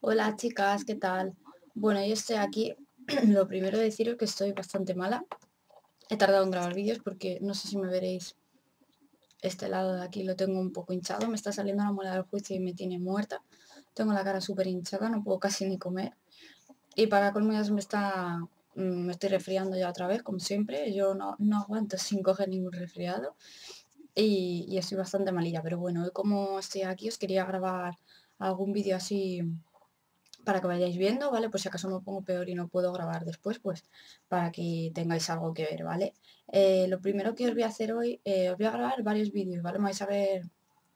Hola chicas, ¿qué tal? Bueno, yo estoy aquí. Lo primero de deciros que estoy bastante mala. He tardado en grabar vídeos porque no sé si me veréis este lado de aquí lo tengo un poco hinchado. Me está saliendo la muela del juicio y me tiene muerta. Tengo la cara súper hinchada, no puedo casi ni comer. Y para colmo ya me está... Mm, me estoy resfriando ya otra vez, como siempre. Yo no, no aguanto sin coger ningún resfriado. Y, y estoy bastante malilla. Pero bueno, hoy como estoy aquí os quería grabar algún vídeo así para que vayáis viendo, ¿vale? Pues si acaso me pongo peor y no puedo grabar después, pues para que tengáis algo que ver, ¿vale? Eh, lo primero que os voy a hacer hoy, eh, os voy a grabar varios vídeos, ¿vale? Me vais a ver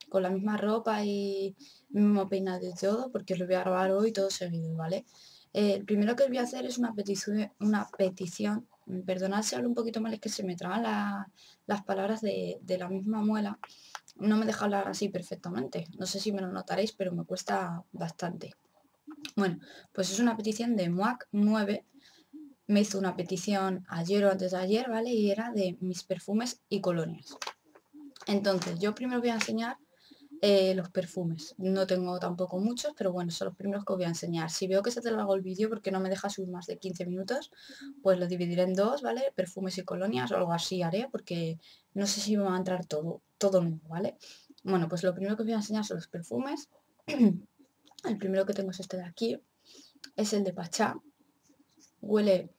con la misma ropa y mismo peinado y todo, porque os lo voy a grabar hoy todo seguido, ¿vale? Eh, el primero que os voy a hacer es una petición, una petición, perdonad si hablo un poquito mal, es que se me traban las palabras de, de la misma muela, no me deja hablar así perfectamente, no sé si me lo notaréis, pero me cuesta bastante. Bueno, pues es una petición de MUAC 9. Me hizo una petición ayer o antes de ayer, ¿vale? Y era de mis perfumes y colonias. Entonces, yo primero voy a enseñar eh, los perfumes. No tengo tampoco muchos, pero bueno, son los primeros que os voy a enseñar. Si veo que se te lo hago el vídeo porque no me deja subir más de 15 minutos, pues lo dividiré en dos, ¿vale? Perfumes y colonias o algo así haré, porque no sé si me va a entrar todo, todo nuevo, ¿vale? Bueno, pues lo primero que os voy a enseñar son los perfumes. El primero que tengo es este de aquí. Es el de Pachá. Huele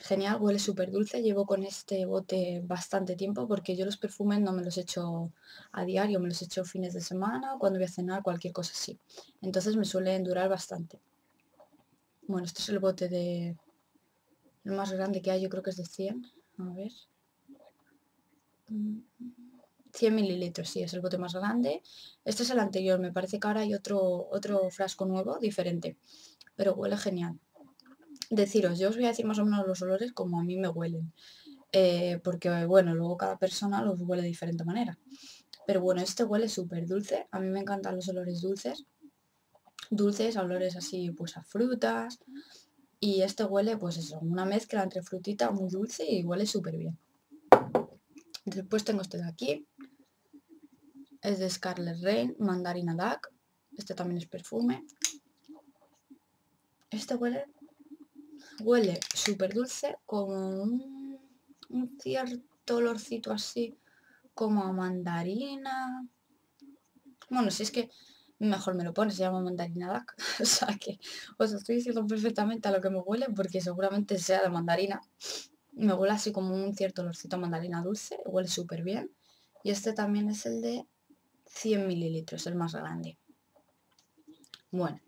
genial, huele súper dulce. Llevo con este bote bastante tiempo porque yo los perfumes no me los echo a diario, me los echo fines de semana, cuando voy a cenar, cualquier cosa así. Entonces me suelen durar bastante. Bueno, este es el bote de... El más grande que hay, yo creo que es de 100. A ver. 100 mililitros, sí, es el bote más grande. Este es el anterior, me parece que ahora hay otro, otro frasco nuevo, diferente, pero huele genial. Deciros, yo os voy a decir más o menos los olores como a mí me huelen, eh, porque bueno, luego cada persona los huele de diferente manera. Pero bueno, este huele súper dulce, a mí me encantan los olores dulces, dulces, olores así pues a frutas, y este huele pues eso, una mezcla entre frutita muy dulce y huele súper bien. Después tengo este de aquí, es de Scarlet Rain, Mandarina Duck. Este también es perfume. Este huele, huele súper dulce, como un, cierto olorcito así, como a mandarina. Bueno, si es que mejor me lo pone, se llama mandarina duck. o sea que os estoy diciendo perfectamente a lo que me huele porque seguramente sea de mandarina. Me huele así como un cierto olorcito mandarina dulce, huele súper bien. Y este también es el de 100 mililitros, el más grande. Bueno,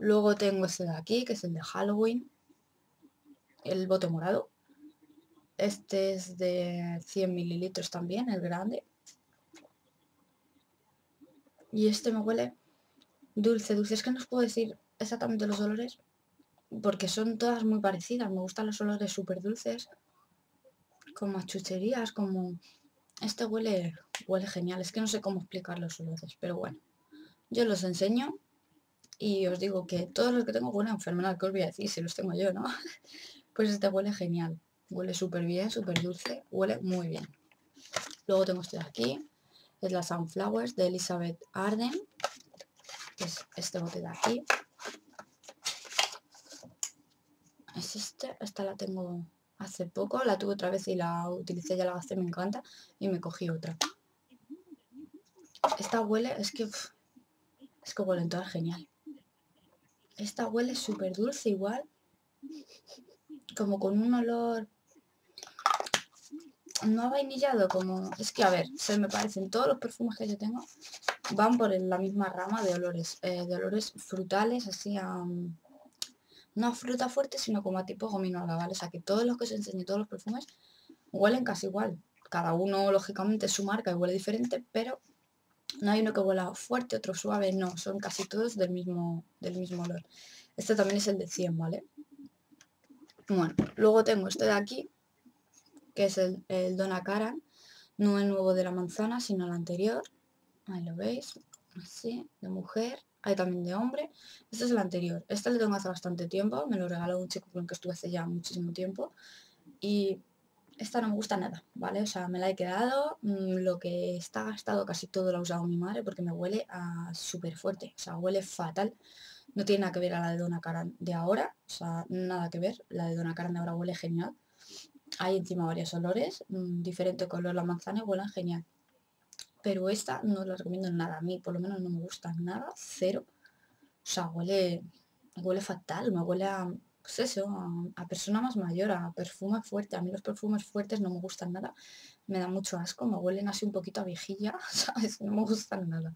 luego tengo este de aquí, que es el de Halloween, el bote morado. Este es de 100 mililitros también, el grande. Y este me huele dulce, dulce. Es que no os puedo decir exactamente los olores, porque son todas muy parecidas. Me gustan los olores súper dulces, como a chucherías, como este huele, huele genial. Es que no sé cómo explicar los olores, pero bueno. Yo los enseño y os digo que todos los que tengo huelen enfermedad. que os voy a decir si los tengo yo, no? pues este huele genial. Huele súper bien, súper dulce. Huele muy bien. Luego tengo este de aquí. Es la Sunflowers de Elizabeth Arden. es este bote de aquí. Es este. Esta la tengo hace poco, la tuve otra vez y la utilicé, ya la gasté, me encanta, y me cogí otra. Esta huele, es que, es que huelen todas genial. Esta huele súper dulce igual, como con un olor no vainillado, como... Es que, a ver, se me parecen todos los perfumes que yo tengo, van por la misma rama de olores, eh, de olores frutales, así a no fruta fuerte, sino como a tipo gominola, ¿vale? O sea que todos los que os enseñé, todos los perfumes, huelen casi igual. Cada uno, lógicamente, su marca y huele diferente, pero no hay uno que huela fuerte, otro suave, no, son casi todos del mismo, del mismo olor. Este también es el de 100, ¿vale? Bueno, luego tengo este de aquí, que es el, el Donna Karan, no el nuevo de la manzana, sino el anterior. Ahí lo veis, así, de mujer hay también de hombre. Este es el anterior. Este le tengo hace bastante tiempo. Me lo regaló un chico con el que estuve hace ya muchísimo tiempo. Y esta no me gusta nada, ¿vale? O sea, me la he quedado. Mm, lo que está gastado casi todo lo ha usado mi madre porque me huele a súper fuerte. O sea, huele fatal. No tiene nada que ver a la de Donna Karan de ahora, o sea, nada que ver. La de Donna Karan de ahora huele genial. Hay encima varios olores, diferente color la manzana y huelen genial. Pero esta no la recomiendo nada, a mí por lo menos no me gusta nada, cero. O sea, huele, huele fatal, me huele a, pues eso, a, persona más mayor, a perfume fuerte. A mí los perfumes fuertes no me gustan nada, me da mucho asco, me huelen así un poquito a viejilla, ¿sabes? No me gustan nada.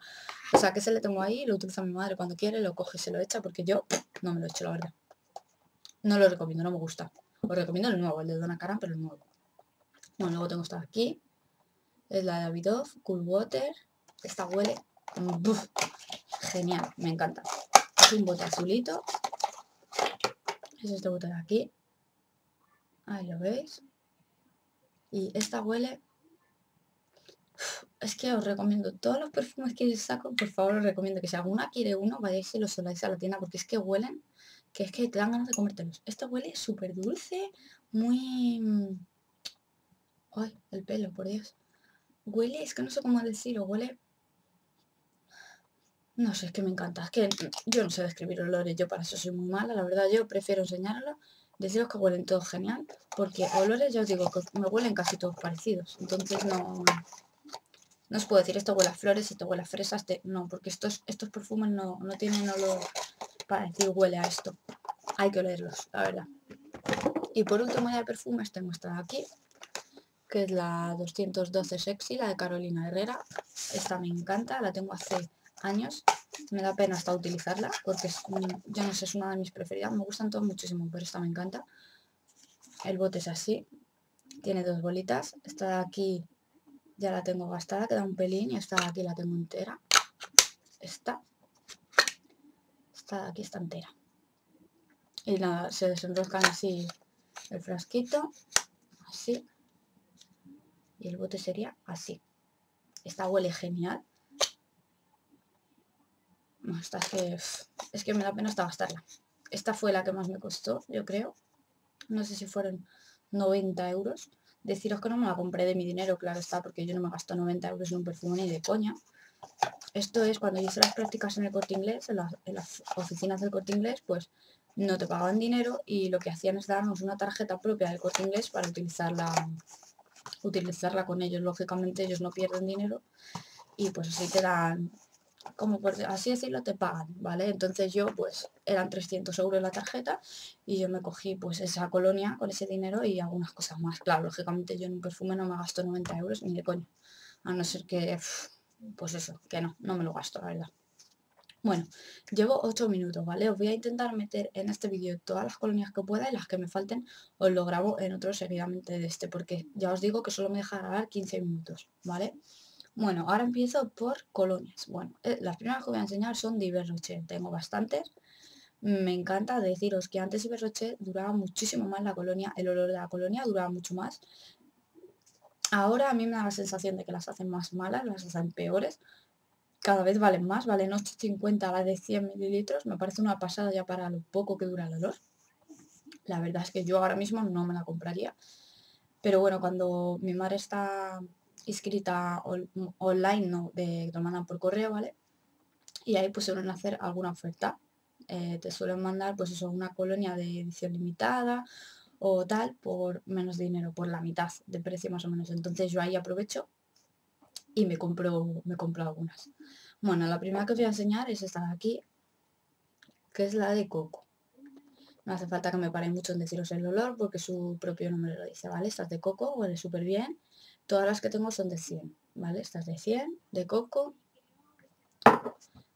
O sea, que se le tengo ahí, lo utiliza mi madre cuando quiere, lo coge se lo echa, porque yo no me lo echo, la verdad. No lo recomiendo, no me gusta. Os recomiendo el nuevo, el de Donna Karan, pero el nuevo. Bueno, luego tengo esta aquí. Es la de Davidoff, Cool Water. Esta huele... genial, me encanta. Es un bote azulito es este botón aquí. Ahí lo veis. Y esta huele... Es que os recomiendo todos los perfumes que saco, por favor os recomiendo que si alguna quiere uno, vayáis y los soláis a la tienda porque es que huelen, que es que te dan ganas de comértelos. Esto huele súper dulce, muy... Ay, el pelo, por Dios. Huele, es que no sé cómo decirlo, huele no sé, es que me encanta. Es que yo no sé describir olores, yo para eso soy muy mala, la verdad yo prefiero enseñarlo, deciros que huelen todos genial, porque olores ya os digo que me huelen casi todos parecidos. Entonces no, no os puedo decir esto huele a flores, esto huele a fresas, no, porque estos, estos perfumes no, no tienen olor para decir huele a esto. Hay que olerlos, la verdad. Y por último ya de perfumes tengo esta de aquí, que es la 212 Sexy, la de Carolina Herrera. Esta me encanta, la tengo hace años. Me da pena hasta utilizarla porque es, yo no sé, es una de mis preferidas. Me gustan todos muchísimo, pero esta me encanta. El bote es así. Tiene dos bolitas. Esta de aquí ya la tengo gastada, queda un pelín. Y esta de aquí la tengo entera. Esta. Esta de aquí está entera. Y nada, se desenroscan así el frasquito. Así. Y el bote sería así. Esta huele genial esta es que, es que me da pena hasta gastarla. Esta fue la que más me costó, yo creo. No sé si fueron 90 euros. Deciros que no me la compré de mi dinero, claro está, porque yo no me gasto 90 euros en un perfume ni de coña. Esto es cuando hice las prácticas en el corte inglés, en las, oficinas del corte inglés, pues no te pagaban dinero y lo que hacían es darnos una tarjeta propia del corte inglés para utilizarla, utilizarla con ellos. Lógicamente ellos no pierden dinero y pues así te dan como por así decirlo, te pagan, ¿vale? Entonces yo, pues, eran 300 euros la tarjeta y yo me cogí, pues, esa colonia con ese dinero y algunas cosas más. Claro, lógicamente yo en un perfume no me gasto 90 euros ni de coño. A no ser que, pues eso, que no, no me lo gasto, la verdad. Bueno, llevo 8 minutos, ¿vale? Os voy a intentar meter en este vídeo todas las colonias que pueda y las que me falten os lo grabo en otro seguidamente de este, porque ya os digo que solo me deja grabar 15 minutos, ¿vale? Bueno, ahora empiezo por colonias. Bueno, eh, las primeras que voy a enseñar son de Iberroche. Tengo bastantes. Me encanta deciros que antes Iberroche duraba muchísimo más la colonia, el olor de la colonia duraba mucho más. Ahora a mí me da la sensación de que las hacen más malas, las hacen peores. Cada vez valen más, valen 8,50 la de 100 mililitros. Me parece una pasada ya para lo poco que dura el olor. La verdad es que yo ahora mismo no me la compraría. Pero bueno, cuando mi madre está inscrita online, no, de, te lo mandan por correo, ¿vale? Y ahí pues suelen hacer alguna oferta. Eh, te suelen mandar pues eso, una colonia de edición limitada o tal por menos dinero, por la mitad de precio más o menos. Entonces yo ahí aprovecho y me compro, me compro algunas. Bueno, la primera que os voy a enseñar es esta de aquí, que es la de coco. No hace falta que me pare mucho en deciros el olor porque su propio nombre lo dice, ¿vale? Esta es de coco, huele súper bien. Todas las que tengo son de 100, ¿vale? Estas de 100, de coco.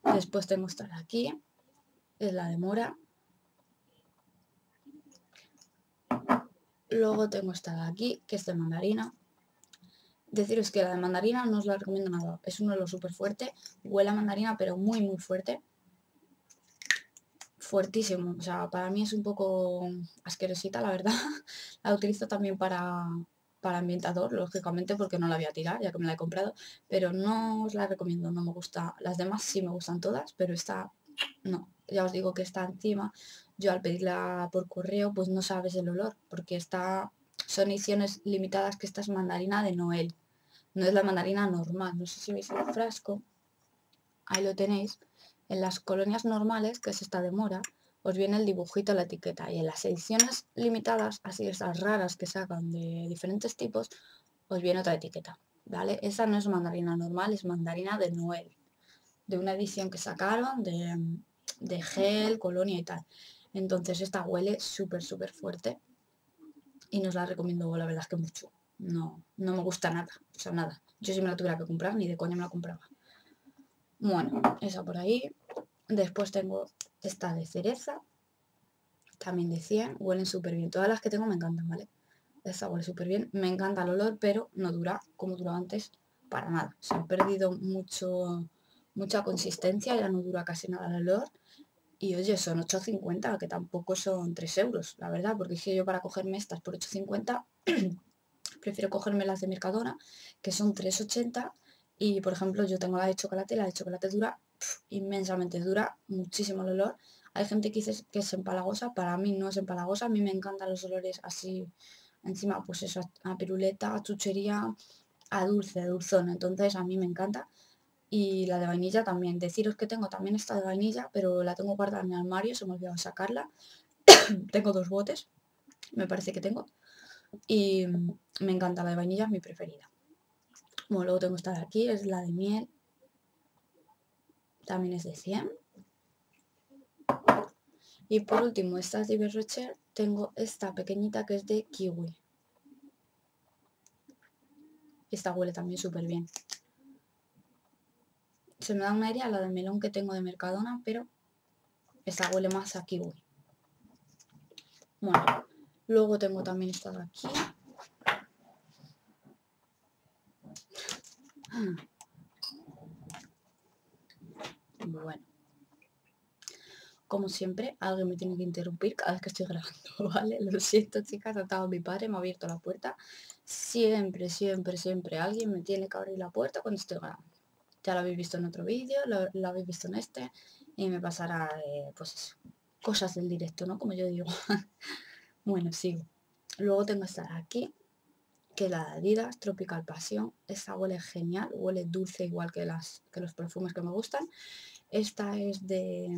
Después tengo esta de aquí, es la de mora. Luego tengo esta de aquí, que es de mandarina. Deciros que la de mandarina no os la recomiendo nada. Es uno de los súper fuerte. Huele a mandarina, pero muy, muy fuerte. Fuertísimo. O sea, para mí es un poco asquerosita, la verdad. la utilizo también para, para ambientador, lógicamente, porque no la voy a tirar, ya que me la he comprado, pero no os la recomiendo, no me gusta. Las demás sí me gustan todas, pero esta no. Ya os digo que está encima. Yo al pedirla por correo, pues no sabes el olor, porque está son ediciones limitadas que esta es mandarina de Noel. No es la mandarina normal. No sé si veis el frasco. Ahí lo tenéis. En las colonias normales, que es esta de mora, os viene el dibujito la etiqueta y en las ediciones limitadas, así esas raras que sacan de diferentes tipos, os viene otra etiqueta, ¿vale? Esa no es mandarina normal, es mandarina de Noel, de una edición que sacaron de, de gel, colonia y tal. Entonces esta huele súper, súper fuerte y nos la recomiendo, la verdad es que mucho. No, no me gusta nada, o sea, nada. Yo si me la tuviera que comprar, ni de coña me la compraba. Bueno, esa por ahí. Después tengo esta de cereza, también de 100, huelen súper bien. Todas las que tengo me encantan, ¿vale? Esta huele súper bien, me encanta el olor, pero no dura como duró antes para nada. Se ha perdido mucho, mucha consistencia, ya no dura casi nada el olor. Y oye, son 8,50, que tampoco son 3 euros, la verdad, porque si yo para cogerme estas por 8,50, prefiero cogerme las de Mercadona, que son 3,80. Y por ejemplo, yo tengo la de chocolate, la de chocolate dura inmensamente, dura muchísimo el olor. Hay gente que dice que es empalagosa, para mí no es empalagosa, a mí me encantan los olores así, encima pues eso, a piruleta, a chuchería, a dulce, a dulzón, entonces a mí me encanta y la de vainilla también. Deciros que tengo también esta de vainilla, pero la tengo guardada en mi armario, se me olvidó sacarla. tengo dos botes, me parece que tengo. Y me encanta la de vainilla, es mi preferida. Bueno, luego tengo esta de aquí, es la de miel. También es de 100. Y por último, esta de Rocher, tengo esta pequeñita que es de kiwi. Esta huele también súper bien se me da una idea la de melón que tengo de Mercadona, pero esa huele más a kiwi. Bueno, luego tengo también esta de aquí. Bueno. Como siempre, alguien me tiene que interrumpir cada vez que estoy grabando, ¿vale? Lo siento, chicas, ha estado mi padre, me ha abierto la puerta. Siempre, siempre, siempre alguien me tiene que abrir la puerta cuando estoy grabando ya lo habéis visto en otro vídeo, lo, habéis visto en este, y me pasará, eh, pues eso, cosas del directo, ¿no? Como yo digo. bueno, sigo. Luego tengo esta aquí, que la de Adidas, Tropical Passion. Esta huele genial, huele dulce igual que, las, que los perfumes que me gustan. Esta es de,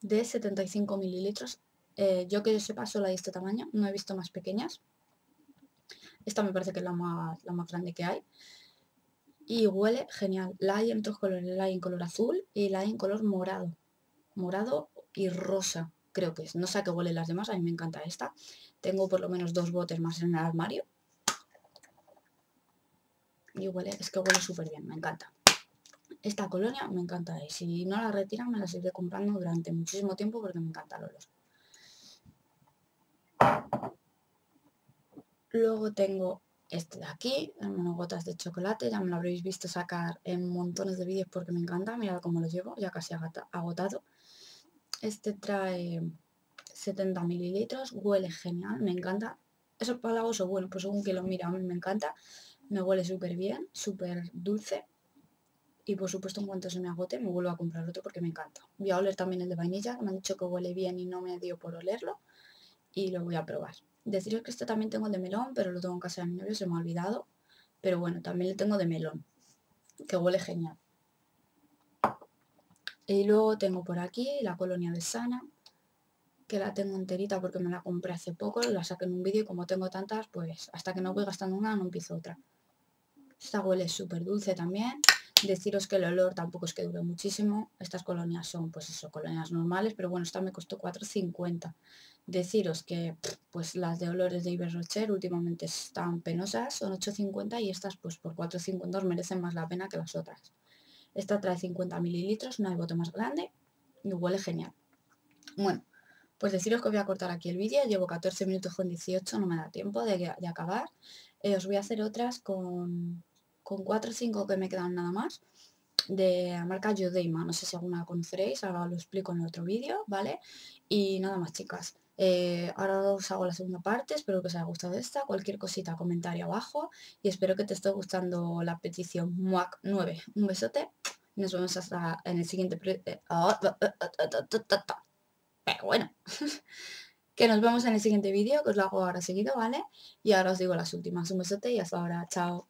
de 75 mililitros. Eh, yo que sepa solo hay este tamaño, no he visto más pequeñas. Esta me parece que es la más, la más grande que hay y huele genial. La hay en otros colores, la hay en color azul y la hay en color morado. Morado y rosa, creo que es. No sé a qué huele las demás, a mí me encanta esta. Tengo por lo menos dos botes más en el armario. Y huele, es que huele súper bien, me encanta. Esta colonia me encanta y si no la retiran me la seguiré comprando durante muchísimo tiempo porque me encanta el olor. Luego tengo este de aquí, el monogotas de chocolate, ya me lo habréis visto sacar en montones de vídeos porque me encanta, mirad cómo lo llevo, ya casi agotado. Este trae 70 mililitros, huele genial, me encanta. ¿Es palagoso? Bueno, pues según que lo mira, a mí me encanta. Me huele súper bien, súper dulce. Y por supuesto, en cuanto se me agote, me vuelvo a comprar otro porque me encanta. Voy a oler también el de vainilla, me han dicho que huele bien y no me dio por olerlo. Y lo voy a probar. Deciros que este también tengo de melón, pero lo tengo en casa de mi novio, se me ha olvidado. Pero bueno, también le tengo de melón, que huele genial. Y luego tengo por aquí la colonia de Sana, que la tengo enterita porque me la compré hace poco, la saqué en un vídeo y como tengo tantas, pues hasta que no voy gastando una no empiezo otra. Esta huele súper dulce también. Deciros que el olor tampoco es que dure muchísimo. Estas colonias son, pues eso, colonias normales, pero bueno, esta me costó 4,50. Deciros que pues las de olores de Iber Rocher últimamente están penosas, son 8,50 y estas pues por 4,50 merecen más la pena que las otras. Esta trae 50 mililitros, no hay bote más grande y huele genial. Bueno, pues deciros que voy a cortar aquí el vídeo, llevo 14 minutos con 18, no me da tiempo de, acabar. Eh, os voy a hacer otras con, con 4 o 5 que me quedan nada más de la marca Yodeima, no sé si alguna conoceréis, ahora lo explico en otro vídeo, ¿vale? Y nada más chicas, eh, ahora os hago la segunda parte, espero que os haya gustado esta, cualquier cosita, comentario abajo y espero que te esté gustando la petición MUAC 9. Un besote, nos vemos hasta en el siguiente... Pero bueno, que nos vemos en el siguiente vídeo, que os lo hago ahora seguido, ¿vale? Y ahora os digo las últimas. Un besote y hasta ahora, chao.